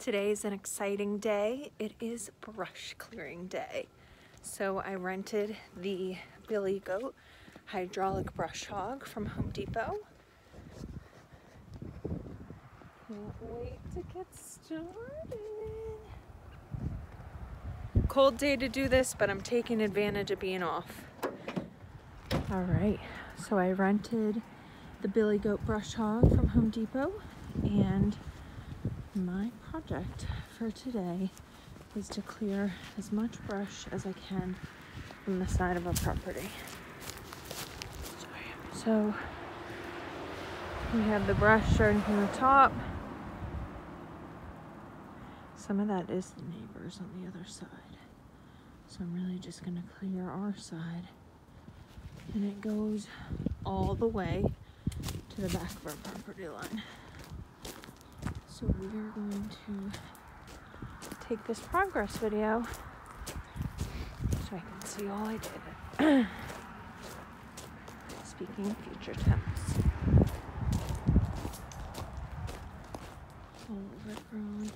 Today is an exciting day. It is brush clearing day. So I rented the Billy Goat hydraulic brush hog from Home Depot. Can't wait to get started. Cold day to do this, but I'm taking advantage of being off. All right, so I rented the Billy Goat brush hog from Home Depot and my project for today is to clear as much brush as I can from the side of our property. So we have the brush starting from the top. Some of that is the neighbors on the other side. So I'm really just gonna clear our side. And it goes all the way to the back of our property line. So we are going to take this progress video so I can see all I did. Speaking future tense. All overgrown.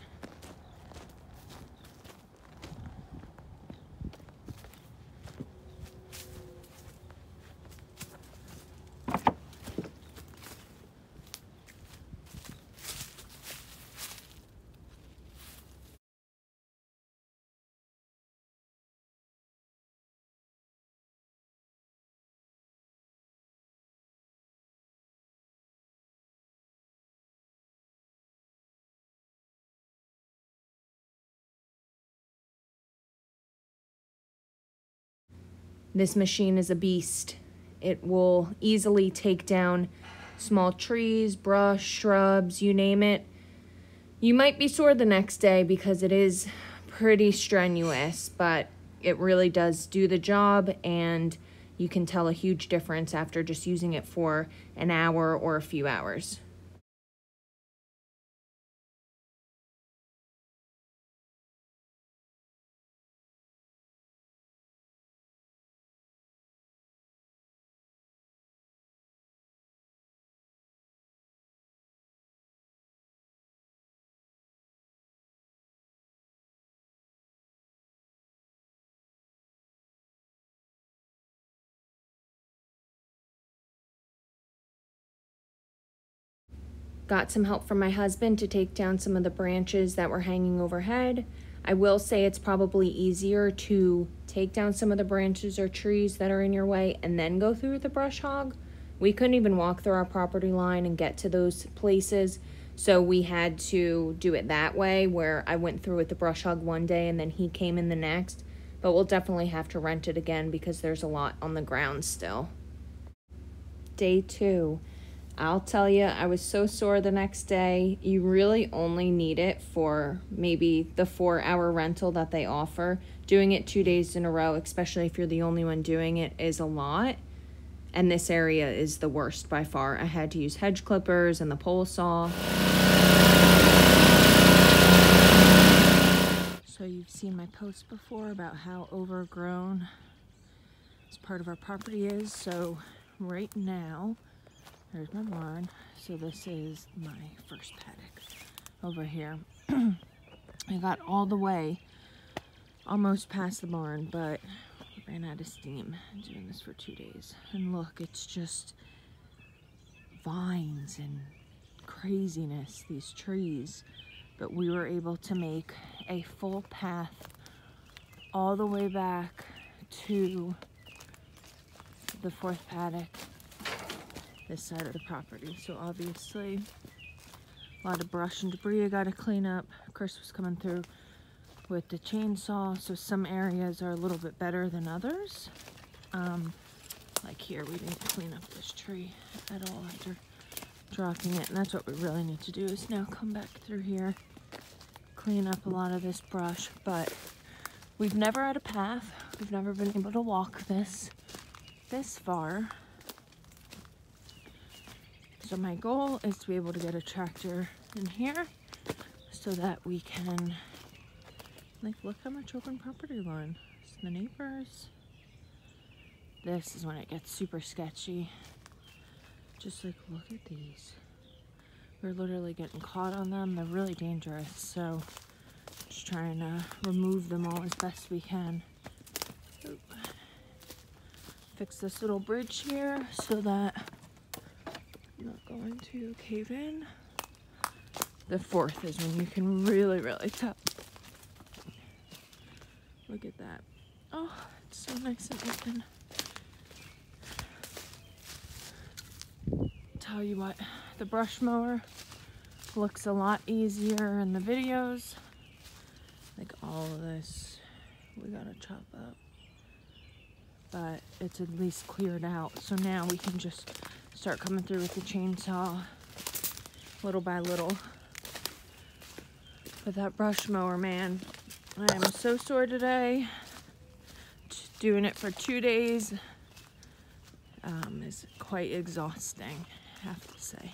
This machine is a beast. It will easily take down small trees, brush, shrubs, you name it. You might be sore the next day because it is pretty strenuous, but it really does do the job and you can tell a huge difference after just using it for an hour or a few hours. Got some help from my husband to take down some of the branches that were hanging overhead. I will say it's probably easier to take down some of the branches or trees that are in your way and then go through the brush hog. We couldn't even walk through our property line and get to those places. So we had to do it that way where I went through with the brush hog one day and then he came in the next. But we'll definitely have to rent it again because there's a lot on the ground still. Day two. I'll tell you, I was so sore the next day. You really only need it for maybe the four hour rental that they offer. Doing it two days in a row, especially if you're the only one doing it, is a lot. And this area is the worst by far. I had to use hedge clippers and the pole saw. So you've seen my post before about how overgrown this part of our property is. So right now, there's my barn. So this is my first paddock over here. I got all the way almost past the barn, but ran out of steam doing this for two days. And look, it's just vines and craziness, these trees. But we were able to make a full path all the way back to the fourth paddock this side of the property. So obviously a lot of brush and debris I got to clean up. Chris was coming through with the chainsaw, so some areas are a little bit better than others. Um, like here, we didn't clean up this tree at all after dropping it, and that's what we really need to do is now come back through here, clean up a lot of this brush, but we've never had a path. We've never been able to walk this this far. So my goal is to be able to get a tractor in here so that we can, like, look how much open property line. So the neighbors. This is when it gets super sketchy. Just like, look at these. We're literally getting caught on them. They're really dangerous. So just trying to remove them all as best we can. Oop. Fix this little bridge here so that going to cave in. The fourth is when you can really, really tell. Look at that. Oh, it's so nice and open. Tell you what, the brush mower looks a lot easier in the videos. Like all of this, we gotta chop up. But it's at least cleared out. So now we can just start coming through with the chainsaw little by little. But that brush mower, man, I am so sore today. Just Doing it for two days um, is quite exhausting, I have to say.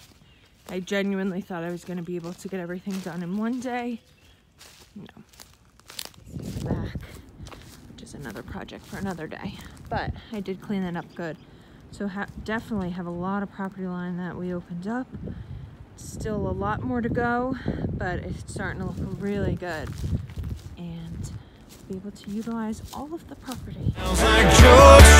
I genuinely thought I was going to be able to get everything done in one day. No. Back, is another project for another day. But I did clean it up good. So ha definitely have a lot of property line that we opened up. Still a lot more to go, but it's starting to look really good. And be able to utilize all of the property. Sounds like George